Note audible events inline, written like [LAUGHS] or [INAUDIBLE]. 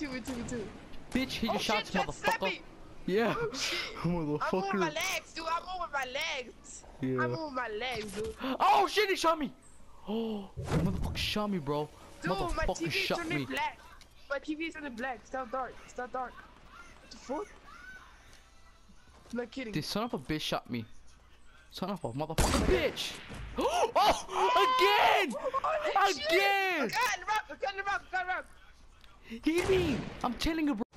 too, me too, me too. Bitch, he Oh your shit, shots, motherfucker. me. Yeah. Oh shit. [LAUGHS] I'm moving my motherfucker. legs, dude. I'm moving my legs. Yeah. I'm moving my legs, dude. Oh shit, he shot me. Oh, [GASPS] motherfucker shot me, bro. Dude, my TV shot turning me. black. My TV's turning black. It's not dark. It's not dark. What the fuck? I'm not kidding. This son of a bitch shot me. Son of a motherfucker bitch. [GASPS] Oh, [GASPS] oh, again! Oh, shit. Again! I got in the rock. I got in the rock. I got in the rock. Me! I'm telling you, bro.